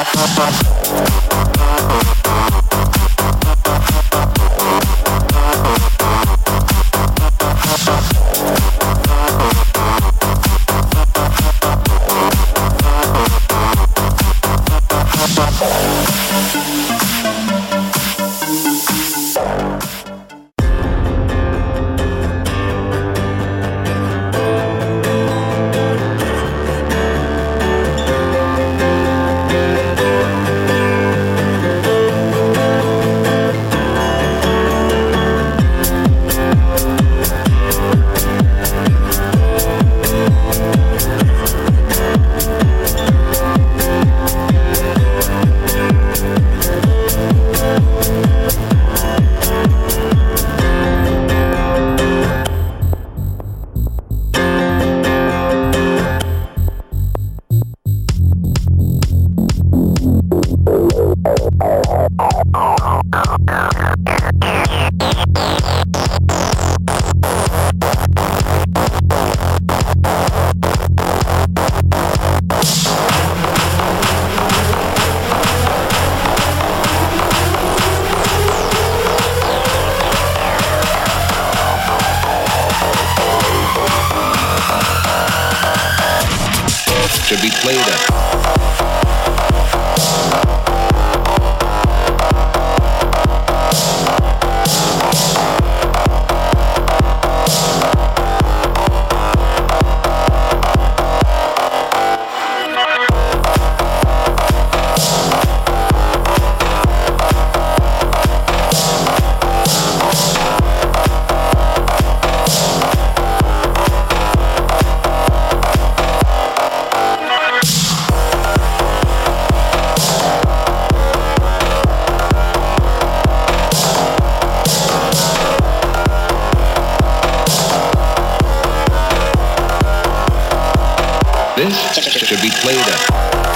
Ha ha ha. This should be played at